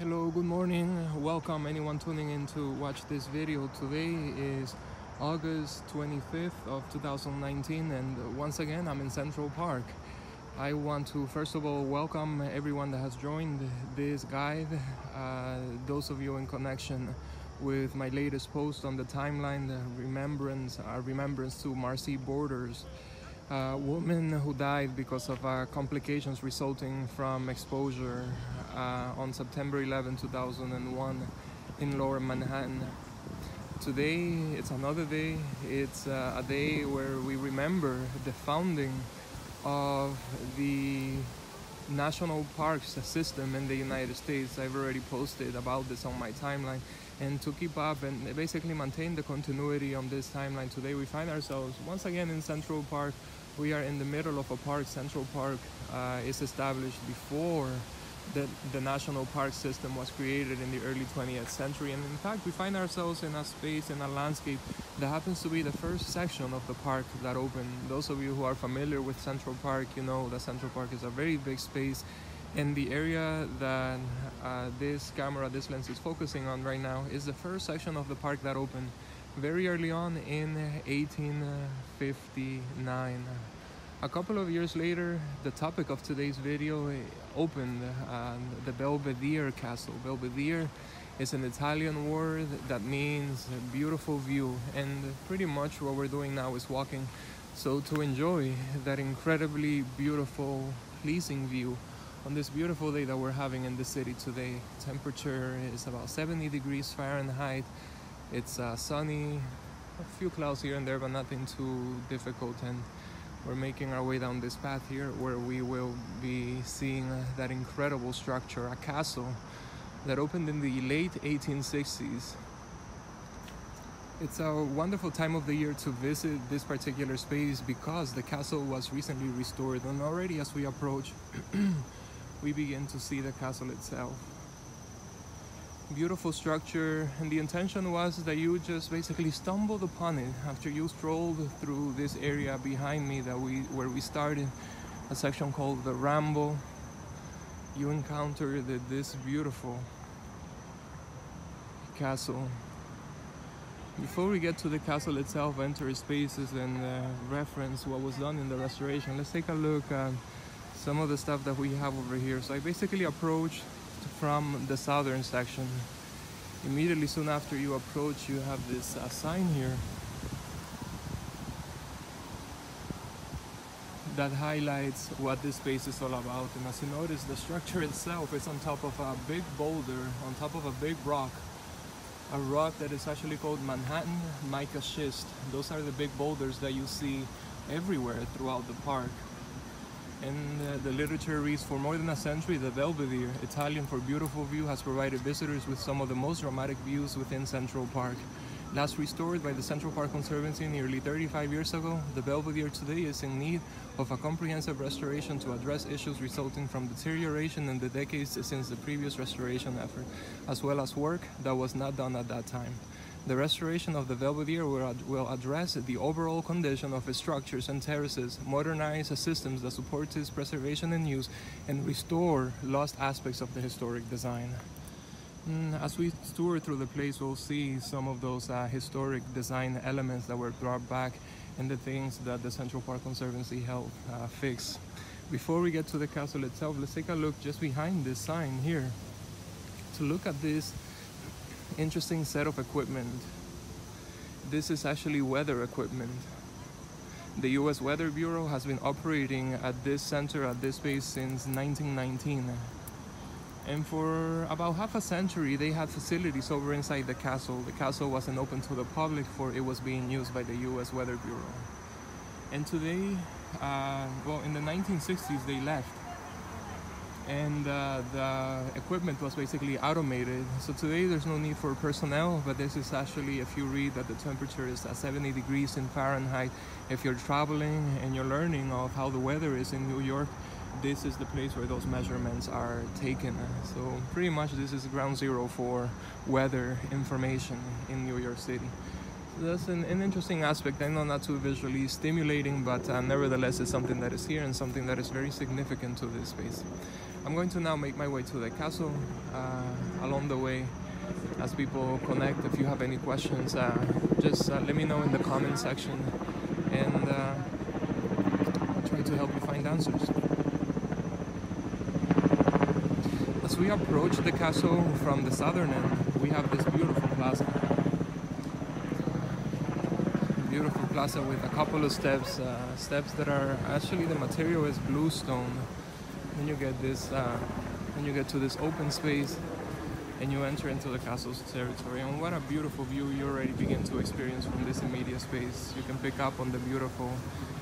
Hello, good morning. Welcome anyone tuning in to watch this video. Today is August 25th of 2019 and once again I'm in Central Park. I want to first of all welcome everyone that has joined this guide. Uh, those of you in connection with my latest post on the timeline, the remembrance, our remembrance to Marcy Borders a woman who died because of uh, complications resulting from exposure uh, on September 11, 2001 in lower Manhattan. Today it's another day. It's uh, a day where we remember the founding of the national parks system in the United States. I've already posted about this on my timeline. And to keep up and basically maintain the continuity on this timeline, today we find ourselves once again in Central Park. We are in the middle of a park. Central Park uh, is established before the, the national park system was created in the early 20th century. And in fact, we find ourselves in a space, in a landscape that happens to be the first section of the park that opened. Those of you who are familiar with Central Park, you know that Central Park is a very big space. And the area that uh, this camera, this lens is focusing on right now is the first section of the park that opened very early on in 1859. A couple of years later, the topic of today's video opened uh, the Belvedere Castle. Belvedere is an Italian word that means beautiful view, and pretty much what we're doing now is walking. So, to enjoy that incredibly beautiful, pleasing view on this beautiful day that we're having in the city today, temperature is about 70 degrees Fahrenheit. It's uh, sunny, a few clouds here and there, but nothing too difficult. And we're making our way down this path here where we will be seeing that incredible structure, a castle that opened in the late 1860s. It's a wonderful time of the year to visit this particular space because the castle was recently restored and already as we approach we begin to see the castle itself beautiful structure and the intention was that you just basically stumbled upon it after you strolled through this area behind me that we where we started a section called the ramble. You encountered this beautiful castle. Before we get to the castle itself enter spaces and uh, reference what was done in the restoration. Let's take a look at some of the stuff that we have over here. So i basically approached from the southern section. Immediately soon after you approach, you have this uh, sign here that highlights what this space is all about. And as you notice, the structure itself is on top of a big boulder, on top of a big rock, a rock that is actually called Manhattan mica schist. Those are the big boulders that you see everywhere throughout the park. And uh, the literature reads for more than a century, the Belvedere, Italian for beautiful view, has provided visitors with some of the most dramatic views within Central Park. Last restored by the Central Park Conservancy nearly 35 years ago, the Belvedere today is in need of a comprehensive restoration to address issues resulting from deterioration in the decades since the previous restoration effort, as well as work that was not done at that time. The restoration of the Belvedere will, ad will address the overall condition of its structures and terraces, modernize the systems that support its preservation and use, and restore lost aspects of the historic design. Mm, as we tour through the place, we'll see some of those uh, historic design elements that were brought back and the things that the Central Park Conservancy helped uh, fix. Before we get to the castle itself, let's take a look just behind this sign here to look at this interesting set of equipment. This is actually weather equipment. The US Weather Bureau has been operating at this center, at this base since 1919. And for about half a century, they had facilities over inside the castle. The castle wasn't open to the public for it was being used by the US Weather Bureau. And today, uh, well, in the 1960s, they left and uh, the equipment was basically automated. So today there's no need for personnel, but this is actually, if you read that the temperature is at 70 degrees in Fahrenheit, if you're traveling and you're learning of how the weather is in New York, this is the place where those measurements are taken. So pretty much this is ground zero for weather information in New York City. So that's an, an, interesting aspect. I know not too visually stimulating, but uh, nevertheless it's something that is here and something that is very significant to this space. I'm going to now make my way to the castle uh, along the way as people connect. If you have any questions, uh, just uh, let me know in the comment section and uh, I'll try to help you find answers. As we approach the castle from the southern end, we have this beautiful plaza. Beautiful plaza with a couple of steps, uh, steps that are actually the material is bluestone. Then you get this, uh, then you get to this open space and you enter into the castle's territory. And what a beautiful view you already begin to experience from this immediate space. You can pick up on the beautiful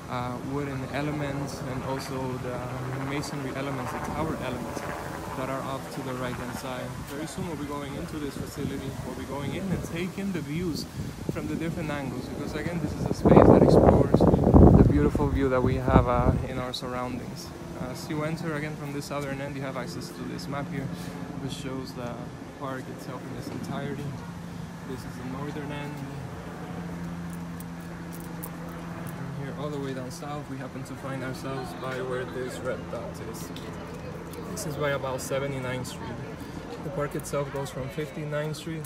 uh, wooden elements and also the masonry elements, the tower elements that are off to the right hand side. Very soon we'll be going into this facility. We'll be going in and taking the views from the different angles because again this is a space that explores the beautiful view that we have uh, in our surroundings. As you enter again from the southern end you have access to this map here which shows the park itself in its entirety. This is the northern end. And here all the way down south we happen to find ourselves by where this red dot is. This is by about 79th Street. The park itself goes from 59th Street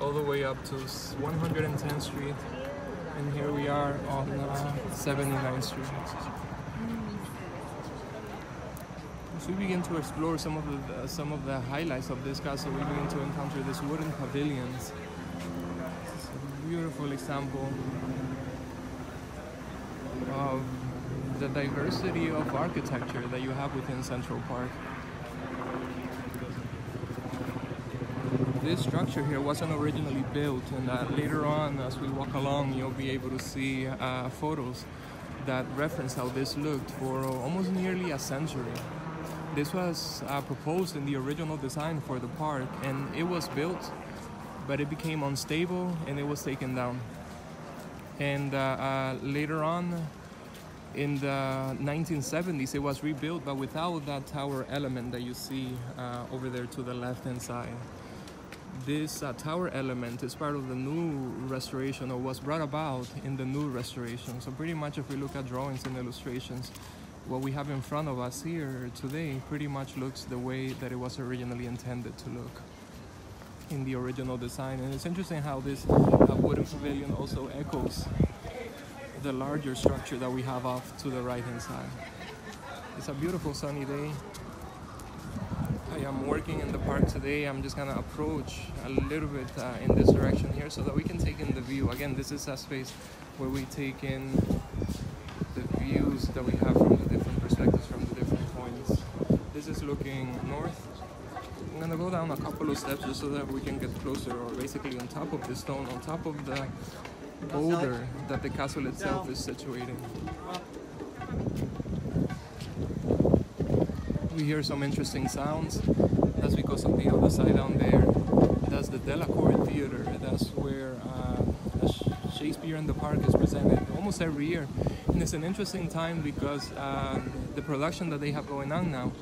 all the way up to 110th Street and here we are on uh, 79th Street. As we begin to explore some of the some of the highlights of this castle, we begin to encounter these wooden pavilions. It's a beautiful example of the diversity of architecture that you have within Central Park. This structure here wasn't originally built, and uh, later on, as we walk along, you'll be able to see uh, photos that reference how this looked for almost nearly a century. This was uh, proposed in the original design for the park and it was built, but it became unstable and it was taken down. And uh, uh, later on, in the 1970s, it was rebuilt, but without that tower element that you see uh, over there to the left hand side. This uh, tower element is part of the new restoration or was brought about in the new restoration. So pretty much if we look at drawings and illustrations, what we have in front of us here today pretty much looks the way that it was originally intended to look in the original design. And it's interesting how this uh, wooden pavilion also echoes the larger structure that we have off to the right hand side. It's a beautiful sunny day. I am working in the park today. I'm just gonna approach a little bit uh, in this direction here so that we can take in the view. Again, this is a space where we take in the views that we have from the different perspectives from the different points. This is looking north. I'm gonna go down a couple of steps just so that we can get closer or basically on top of the stone, on top of the boulder that the castle itself is situated. We hear some interesting sounds. That's because on the other side down there. That's the Delacorte Theater. That's where uh, Shakespeare in the Park is presented almost every year. And it's an interesting time because uh, the production that they have going on now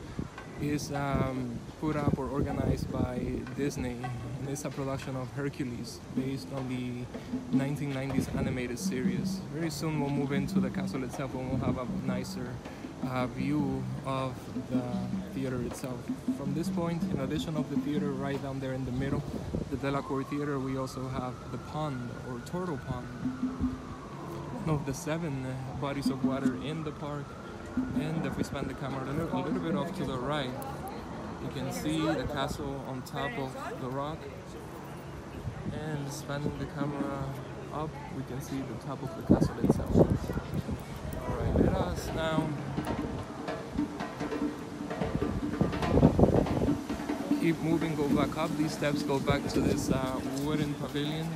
is um, put up or organized by Disney. And it's a production of Hercules based on the 1990s animated series. Very soon we'll move into the castle itself and we'll have a nicer uh, view of the theater itself. From this point, in addition of the theater right down there in the middle, the Delacorte Theater, we also have the pond or turtle pond. One of the seven bodies of water in the park. And if we span the camera a little, a little bit off to the right, you can see the castle on top of the rock. And spanning the camera up, we can see the top of the castle itself. Alright, let us now keep moving, go back up these steps, go back to this uh, wooden pavilion.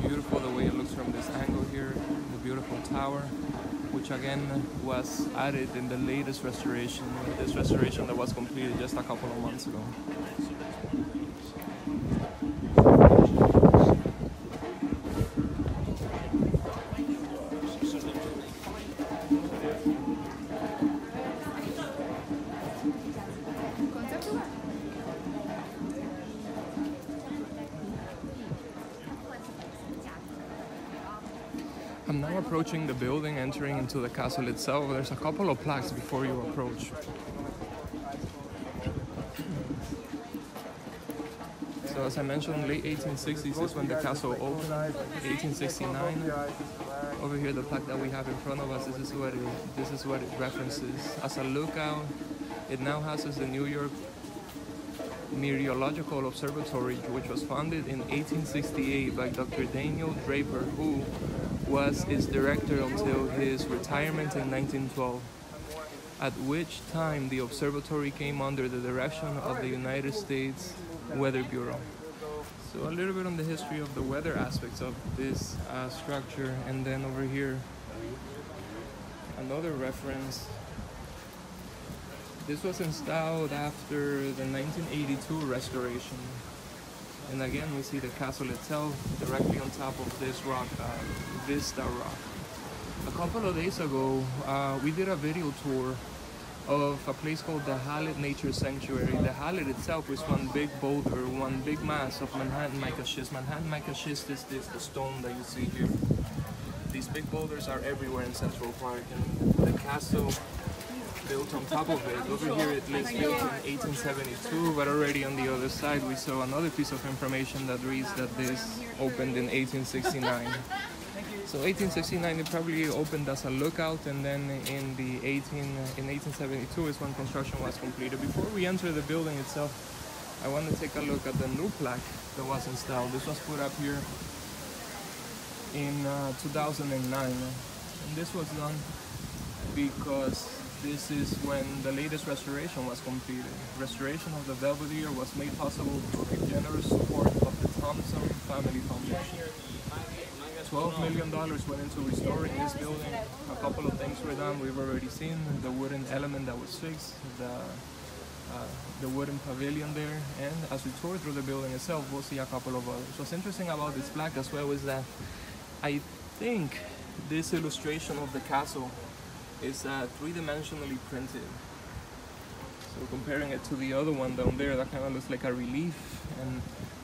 Beautiful the way it looks from this angle here, tower, which again was added in the latest restoration, this restoration that was completed just a couple of months ago. Approaching the building, entering into the castle itself, there's a couple of plaques before you approach. So as I mentioned, late 1860s is when the castle opened. 1869. Over here, the plaque that we have in front of us. This is what it, this is what it references. As a lookout, it now houses the New York Meteorological Observatory, which was founded in 1868 by Dr. Daniel Draper, who was its director until his retirement in 1912, at which time the observatory came under the direction of the United States Weather Bureau. So a little bit on the history of the weather aspects of this uh, structure, and then over here, another reference this was installed after the 1982 restoration. And again, we see the castle itself directly on top of this rock, uh, Vista Rock. A couple of days ago, uh, we did a video tour of a place called the Hallett Nature Sanctuary. The Hallett itself is one big boulder, one big mass of Manhattan mica schist. Manhattan mica schist is this, the stone that you see here. These big boulders are everywhere in Central Park, and the castle built on top of it. Over here it lists built in 1872, but already on the other side we saw another piece of information that reads that this opened in 1869. So 1869 it probably opened as a lookout and then in the 18 in 1872 is when construction was completed. Before we enter the building itself, I want to take a look at the new plaque that was installed. This was put up here in uh, 2009 and this was done because this is when the latest restoration was completed. Restoration of the Belvedere was made possible through the generous support of the Thompson Family Foundation. $12 million went into restoring this building. A couple of things were done. We've already seen the wooden element that was fixed, the, uh, the wooden pavilion there, and as we tour through the building itself, we'll see a couple of others. What's interesting about this plaque as well is that I think this illustration of the castle is uh, three-dimensionally printed. So comparing it to the other one down there, that kind of looks like a relief, and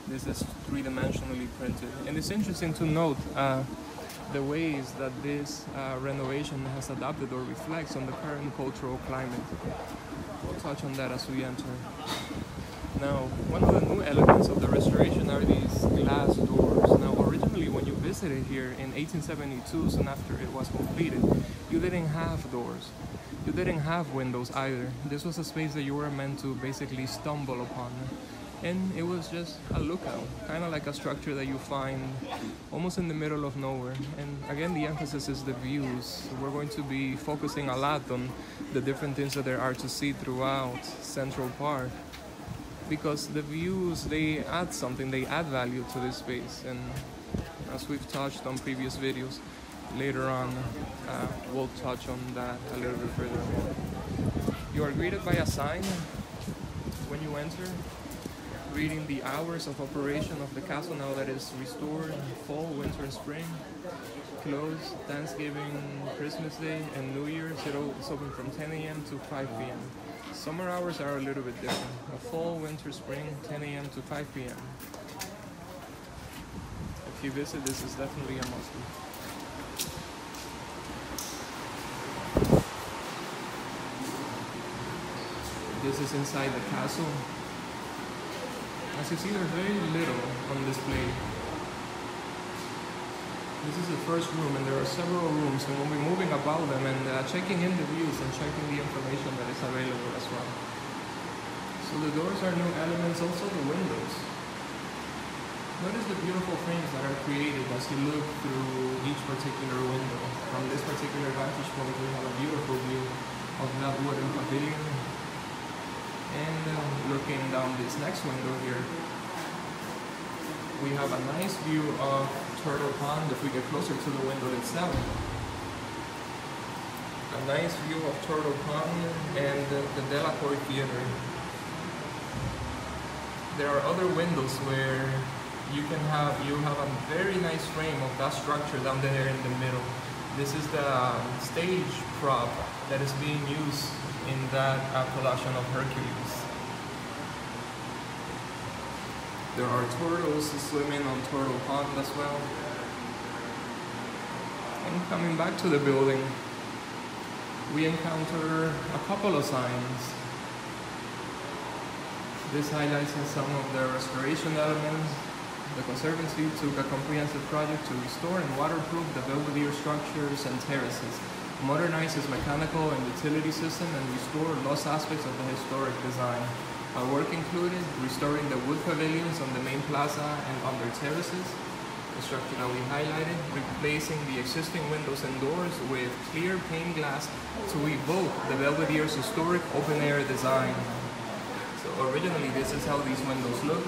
this is three-dimensionally printed. And it's interesting to note uh, the ways that this uh, renovation has adapted or reflects on the current cultural climate. We'll touch on that as we enter. Now, one of the new elements of the restoration are these glass doors. Now, originally when you visited here in 1872, soon after it was completed, you didn't have doors. You didn't have windows either. This was a space that you were meant to basically stumble upon. And it was just a lookout, kind of like a structure that you find almost in the middle of nowhere. And again, the emphasis is the views. We're going to be focusing a lot on the different things that there are to see throughout Central Park because the views they add something they add value to this space and as we've touched on previous videos later on uh, we'll touch on that a little bit further you are greeted by a sign when you enter reading the hours of operation of the castle now that is restored fall winter and spring closed thanksgiving christmas day and new year's it's open from 10 a.m to 5 p.m Summer hours are a little bit different. A fall, winter, spring, 10 a.m. to 5 p.m. If you visit, this is definitely a must This is inside the castle. As you see, there's very little on display. This is the first room and there are several rooms and we'll be moving about them and uh, checking in the views and checking the information that is available as well. So the doors are new elements, also the windows. Notice the beautiful frames that are created as you look through each particular window. From this particular vantage point we have a beautiful view of that wooden pavilion. And uh, looking down this next window here, we have a nice view of Turtle Pond if we get closer to the window itself. A nice view of Turtle Pond and the, the Delacorte Theater. There are other windows where you can have you have a very nice frame of that structure down there in the middle. This is the um, stage prop that is being used in that uh, production of Hercules. There are turtles swimming on Turtle Pond as well. And coming back to the building, we encounter a couple of signs. This highlights some of the restoration elements. The Conservancy took a comprehensive project to restore and waterproof the Belvedere structures and terraces, modernize its mechanical and utility system, and restore lost aspects of the historic design. Our work included restoring the wood pavilions on the main plaza and on their terraces, the structure that we highlighted, replacing the existing windows and doors with clear pane glass to evoke the Belvedere's historic open-air design. So originally this is how these windows look.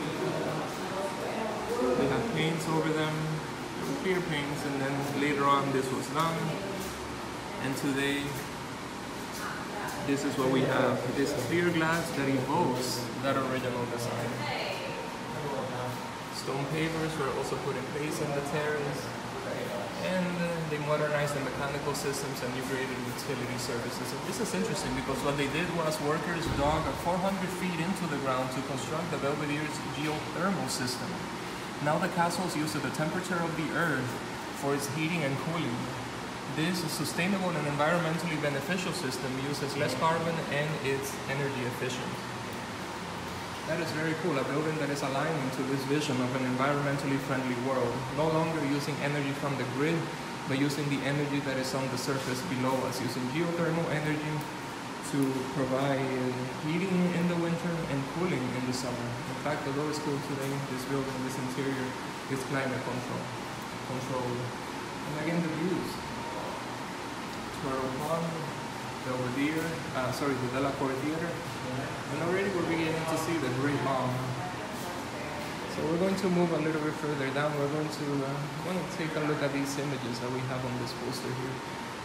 They have paints over them, clear paints, and then later on this was done. And today this is what we have. This clear glass that evokes that original design. Stone pavers were also put in place in the terrace. And uh, they modernized the mechanical systems and upgraded the utility services. And this is interesting because what they did was workers dug 400 feet into the ground to construct the Belvedere's geothermal system. Now the castles use the temperature of the earth for its heating and cooling. This sustainable and environmentally beneficial system uses less carbon and is energy efficient. That is very cool, a building that is aligning to this vision of an environmentally friendly world, no longer using energy from the grid, but using the energy that is on the surface below us, using geothermal energy to provide heating in the winter and cooling in the summer. In fact, although it's cool today, this building, this interior is climate control, controlled. And again, the views. Turtle Pond, Belvedere, uh, sorry, the Delacorte Theater. And already we're beginning to see the Great Lawn. So we're going to move a little bit further down. We're going to, uh, going to take a look at these images that we have on this poster here.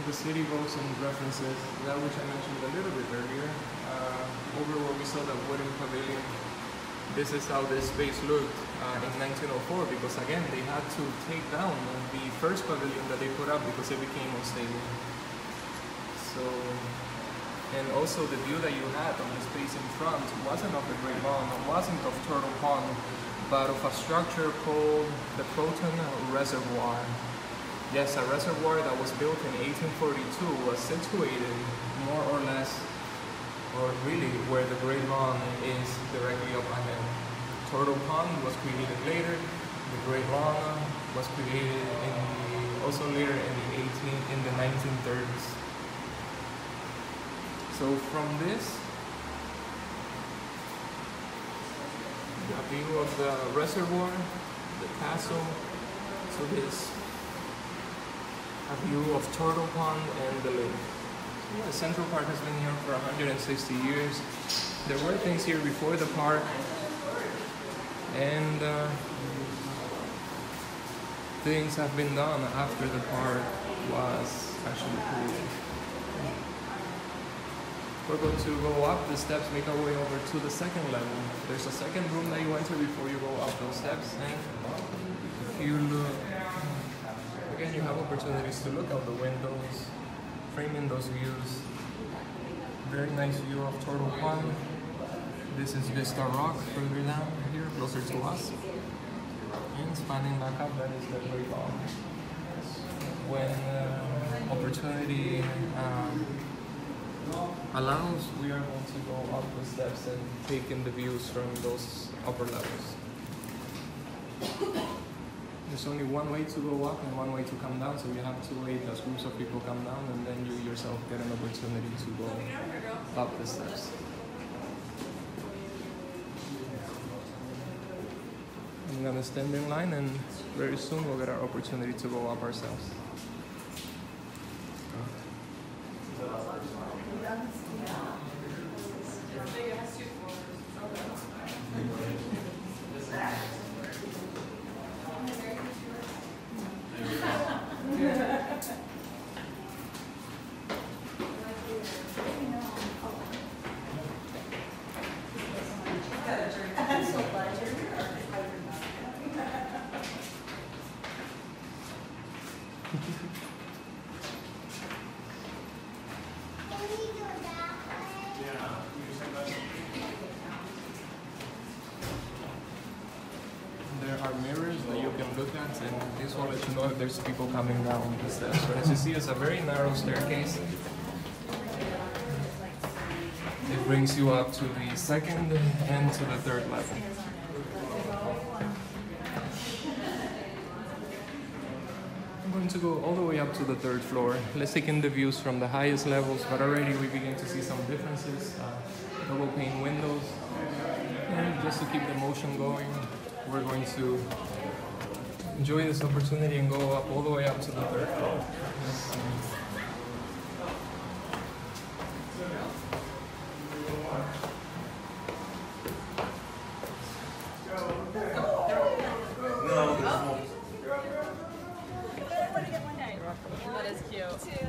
The city goes and references that which I mentioned a little bit earlier, uh, over where we saw the wooden pavilion. This is how this space looked uh, in 1904 because again they had to take down the first pavilion that they put up because it became unstable. So, and also the view that you had on the space in front wasn't of the Great Lawn, wasn't of Turtle Pond, but of a structure called the Croton Reservoir. Yes, a reservoir that was built in 1842 was situated more or less, or really where the Great Lawn is directly up ahead. Turtle Pond was created later. The Great Lawn was created in the, also later in the 18 in the 1930s. So from this, a view of the reservoir, the castle, to this, a view of Turtle Pond and the lake. The Central Park has been here for 160 years. There were things here before the park, and uh, things have been done after the park was actually created. We're going to go up the steps, make our way over to the second level. There's a second room that you enter before you go up those steps. And if you look, again, you have opportunities to look out the windows, framing those views. Very nice view of Turtle Pond. This is Vista Rock further down here, closer to us. And spanning back up, that is the Great Lawn. When uh, opportunity um, allows, we are going to go up the steps and take in the views from those upper levels. There's only one way to go up and one way to come down, so you have to wait as groups of people come down and then you yourself get an opportunity to go up the steps. I'm gonna stand in line and very soon we'll get our opportunity to go up ourselves. There are mirrors that you can look will let you know if there's people coming down the steps. But as you see, it's a very narrow staircase. It brings you up to the second and to the third level. I'm going to go all the way up to the third floor. Let's take in the views from the highest levels, but already we begin to see some differences. Uh, double pane windows. And just to keep the motion going, we're going to enjoy this opportunity and go up all the way up to the third floor. That is cute. That's cute.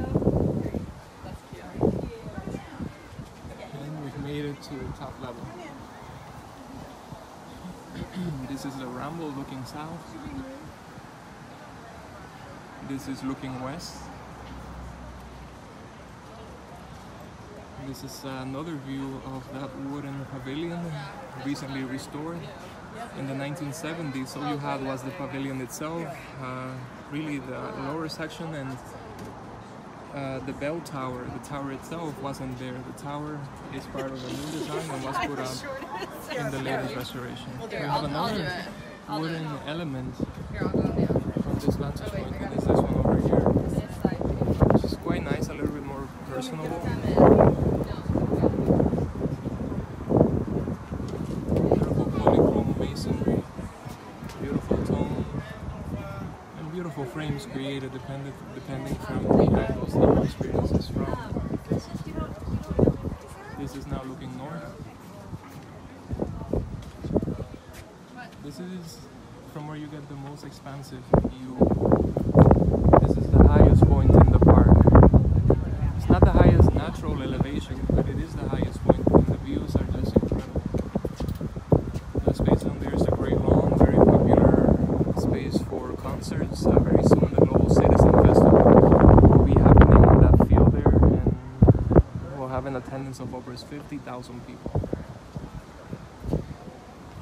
And we've made it to top level. this is the Ramble looking south. This is looking west. This is another view of that wooden pavilion recently restored in the 1970s. All you had was the pavilion itself, uh, really the lower section, and uh, the bell tower. The tower itself wasn't there. The tower is part of a new design and was put up in the latest restoration. We have I'll, I'll do another it. I'll do it. wooden element Here, I'll go down. from this vantage Oh, wait, point, here. and it's this one over here, This side. which is quite nice, a little bit more personable. Beautiful polychrome masonry, beautiful tone, and beautiful frames created depending depending from the angles that your experience from. This is now looking north. This is from where you get the most expansive view. This is the highest point in the park. It's not the highest natural elevation, but it is the highest point, and the views are just incredible. The space down there is a great lawn, very popular space for concerts. Uh, very soon, the Global Citizen Festival will be happening on that field there, and we'll have an of over 50,000 people.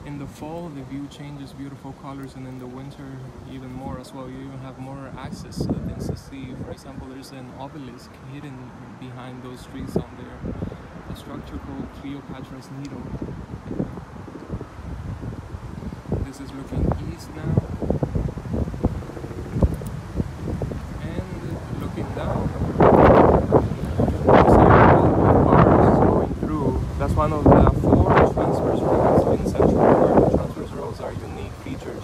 In the fall, the view changes beautiful colors, and in the winter, even more as well. You even have more access to things to see. For example, there's an obelisk hidden behind those trees on there, a structure called Cleopatra's Needle. This is looking east now. And looking down. there's a bars going through. That's one of the four transverse roads in Central Park. The transverse roads are unique features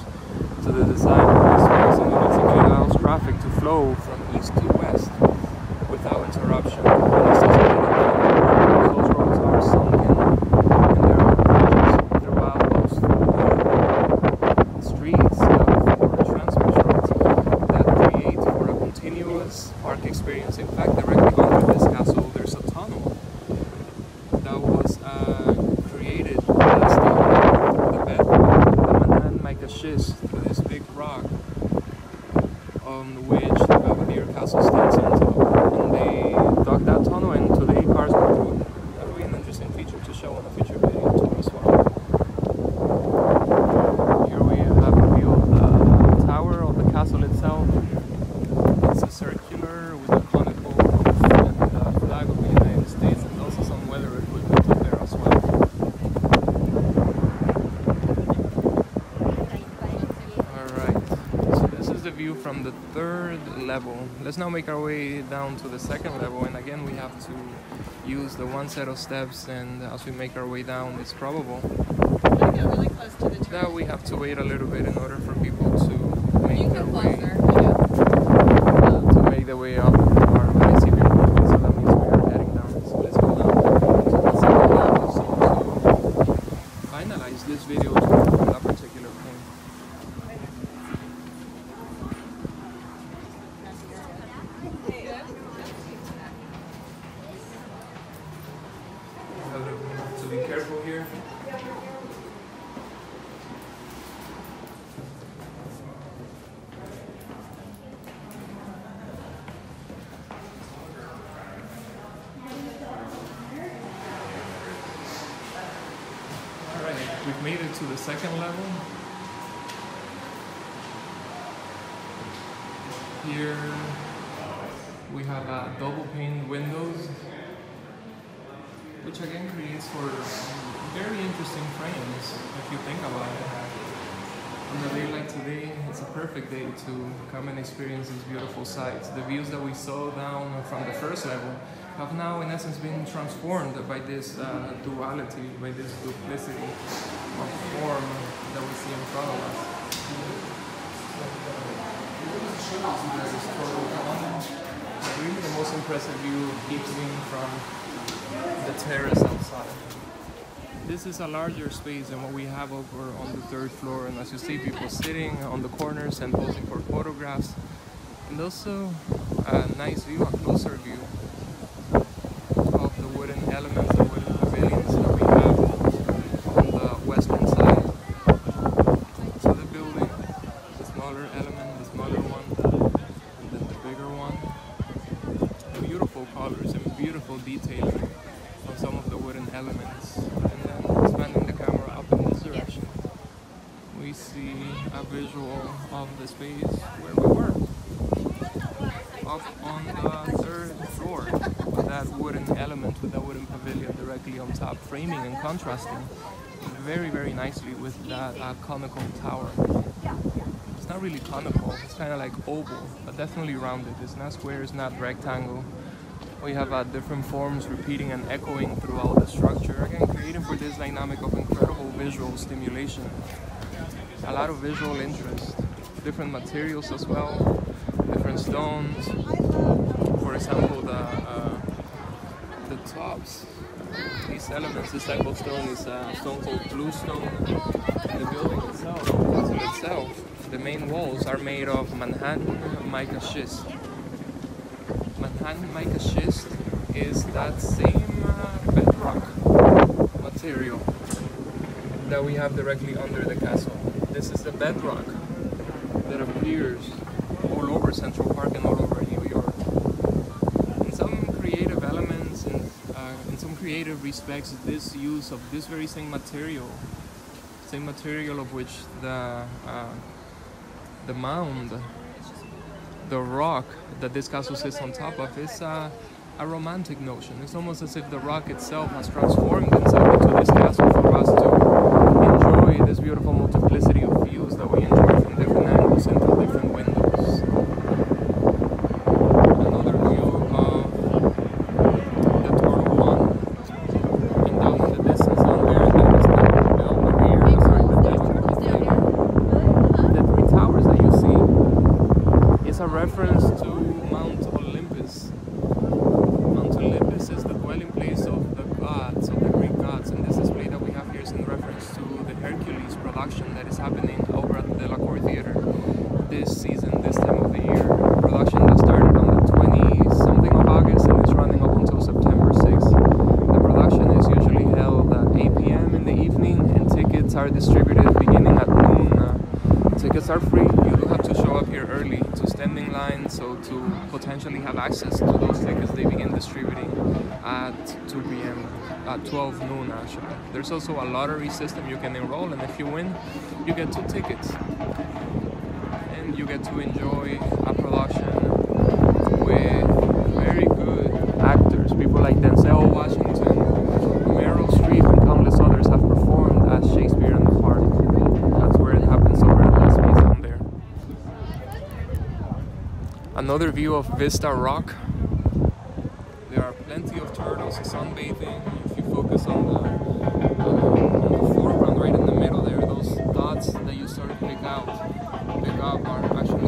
to the design of this space and it basically allows traffic to flow from east to west without interruption. And this is those roads are sunken and there are bridges throughout those uh, streets uh, for transverse roads that create for a continuous park experience. In fact, directly under this castle, there's a tunnel that was uh, created as the, the bedrock, the Manhattan mica schist, this big rock on which the Belvedere Castle stands on top. And they dug that tunnel, and today cars go through it. That would be an interesting feature to show in a future video too as well. Here we have a view of the tower of the castle itself. It's a circular with a conical roof and the flag of the United States and also some weather equipment up there as well. Alright, so this is the view from the third level. Let's now make our way down to the second level and again we have to use the one set of steps and as we make our way down it's probable I'm gonna get really close to the tree. that we have to wait a little bit in order for people to make their way closer. Yeah. to make their way up our high secret movement, so that means we are heading down. So let's go down to the second level so to finalize this video to that particular point. Have to be careful here. Alright, we've made it to the second level. Here we have uh, double pane windows, which again creates for very interesting frames if you think about it. On a day like today, it's a perfect day to come and experience these beautiful sights. The views that we saw down from the first level have now, in essence, been transformed by this uh, duality, by this duplicity of form that we see in front of us. Really, the most impressive view keeps being from the terrace outside. This is a larger space than what we have over on the third floor, and as you see, people sitting on the corners and posing for photographs, and also a nice view, a closer view of the wooden elements, the wooden pavilions that we have on the western side. So the building, the smaller element, the smaller one, and then the bigger one. Beautiful colors and beautiful detailing on some of the wooden elements. And then expanding the camera up in this direction, we see a visual of the space where we were. Up on the third floor, with that wooden element, with that wooden pavilion directly on top, framing and contrasting very, very nicely with that uh, conical tower. It's not really conical, it's kind of like oval, but definitely rounded. It's not square, it's not rectangle. We have uh, different forms repeating and echoing throughout the structure, again creating for this dynamic of incredible visual stimulation. A lot of visual interest, different materials as well, different stones. For example, the uh, the tops, these elements, this type of stone is a stone called blue bluestone. The building itself, the castle itself, the main walls are made of Manhattan mica schist. Manhattan mica schist is that same uh, bedrock material that we have directly under the castle. This is the bedrock that appears all over Central Park and all over New York. In some creative elements and uh, in some creative respects, this use of this very same material, same material of which the uh, the mound the rock that this castle sits on top of is uh, a romantic notion. It's almost as if the rock itself has transformed itself into this castle for us to enjoy this beautiful multiplicity of views that we enjoy from different angles and through different windows. Another view of the Turtle One. And down in the distance down there, that is the Belvedere, sorry, the Belvedere. The three towers that you see is a reference to Mount Olympus. Mount Olympus is the dwelling place of the gods, of the Greek gods, and this display that we have here is in reference to the Hercules production that is happening over at the Delacorte Theater this season, this time of the year. Production that started on the 20 something of August and is running up until September 6th. The production is usually held at 8 p.m. in the evening, and tickets are distributed beginning at noon. Uh, tickets are free. You do have to show up here early to stand in line, so to potentially have access to those tickets, they begin distributing at 2 p.m. at 12 noon actually. There's also a lottery system you can enroll, and if you win, you get two tickets, and you get to enjoy a production with very good actors. People like Denzel Washington, Meryl Streep, and countless others have performed as Shakespeare in the Park. That's where it happens over at there. Another view of Vista Rock. There are plenty of turtles sunbathing. If you focus on the, uh, on the foreground, right in the middle there, dots that you sort of pick out, pick up are actually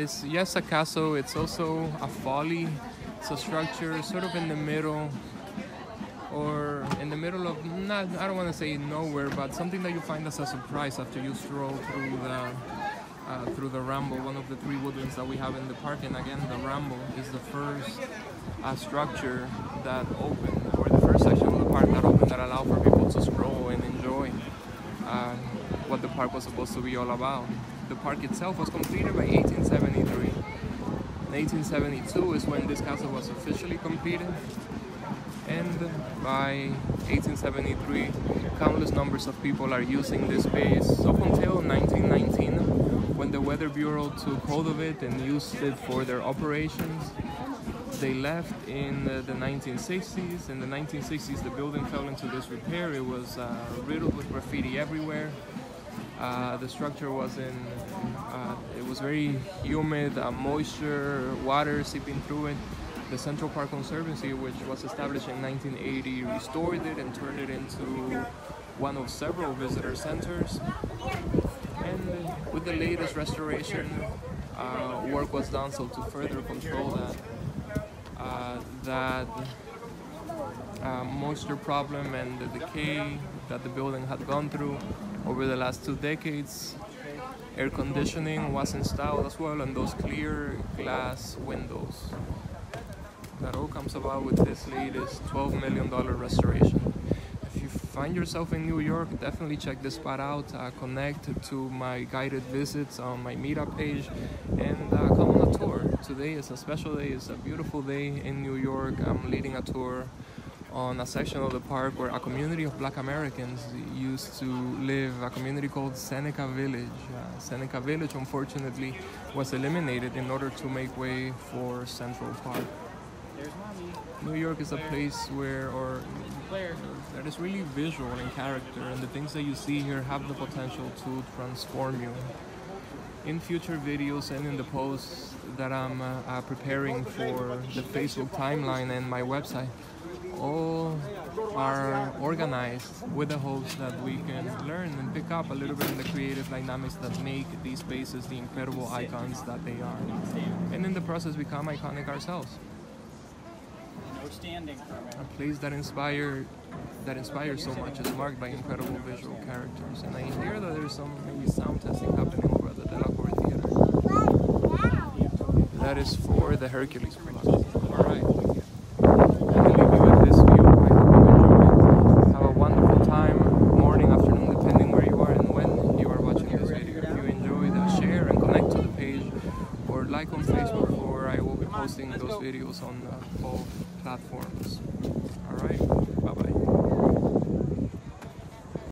Is yes a castle, it's also a folly. It's a structure sort of in the middle or in the middle of not I don't want to say nowhere, but something that you find as a surprise after you stroll through the uh, through the Ramble, one of the three woodlands that we have in the park. And again, the Ramble is the first uh, structure that opened, or the first section of the park that opened that allowed for people to stroll and enjoy uh, what the park was supposed to be all about. The park itself was completed by 1873. 1872 is when this castle was officially completed. And by 1873 countless numbers of people are using this space. Up until 1919 when the weather bureau took hold of it and used it for their operations they left in the 1960s in the 1960s the building fell into disrepair. It was uh, riddled with graffiti everywhere uh, the structure was in uh, it was very humid uh, moisture water seeping through it the Central Park Conservancy, which was established in 1980, restored it and turned it into one of several visitor centers. And with the latest restoration, uh, work was done so to further control that uh, that moisture problem and the decay that the building had gone through over the last two decades. Air conditioning was installed as well, and those clear glass windows that all comes about with this latest $12 million restoration. If you find yourself in New York, definitely check this spot out. Uh, connect to my guided visits on my meetup page and uh, come on a tour. Today is a special day, it's a beautiful day in New York. I'm leading a tour on a section of the park where a community of black Americans used to live, a community called Seneca Village. Uh, Seneca Village, unfortunately, was eliminated in order to make way for Central Park. New York is a place where, or that is really visual in character, and the things that you see here have the potential to transform you. In future videos and in the posts that I'm uh, preparing for the Facebook timeline and my website, all are organized with the hopes that we can learn and pick up a little bit in the creative dynamics that make these spaces the incredible icons that they are. And in the process become iconic ourselves standing from it. A place that inspired that inspires so much is marked by incredible visual characters. And I hear that there's some maybe sound testing happening over at the Delacorte Theater. That is for the Hercules production. Alright. I